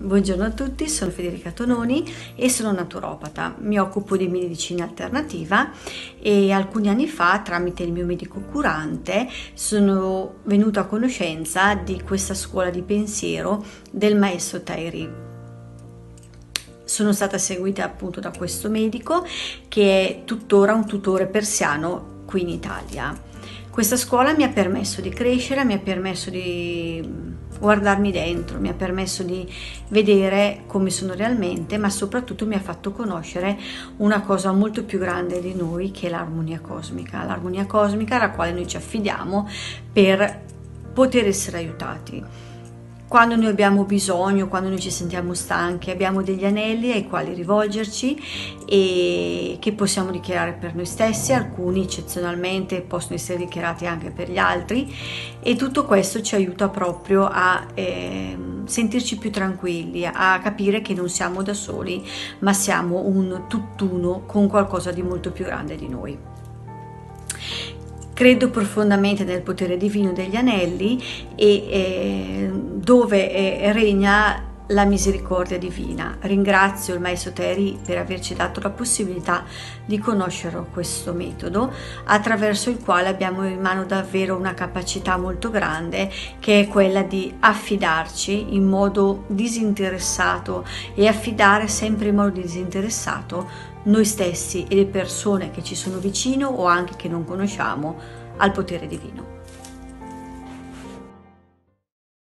Buongiorno a tutti, sono Federica Tononi e sono naturopata. Mi occupo di medicina alternativa e alcuni anni fa, tramite il mio medico curante, sono venuta a conoscenza di questa scuola di pensiero del maestro Tairi. Sono stata seguita appunto da questo medico che è tuttora un tutore persiano qui in Italia. Questa scuola mi ha permesso di crescere, mi ha permesso di guardarmi dentro, mi ha permesso di vedere come sono realmente, ma soprattutto mi ha fatto conoscere una cosa molto più grande di noi che è l'armonia cosmica, l'armonia cosmica alla quale noi ci affidiamo per poter essere aiutati quando noi abbiamo bisogno, quando noi ci sentiamo stanchi, abbiamo degli anelli ai quali rivolgerci e che possiamo dichiarare per noi stessi, alcuni eccezionalmente possono essere dichiarati anche per gli altri e tutto questo ci aiuta proprio a eh, sentirci più tranquilli, a capire che non siamo da soli, ma siamo un tutt'uno con qualcosa di molto più grande di noi. Credo profondamente nel potere divino degli anelli e eh, dove eh, regna la misericordia divina. Ringrazio il Maestro Teri per averci dato la possibilità di conoscere questo metodo attraverso il quale abbiamo in mano davvero una capacità molto grande che è quella di affidarci in modo disinteressato e affidare sempre in modo disinteressato noi stessi e le persone che ci sono vicino o anche che non conosciamo al potere divino.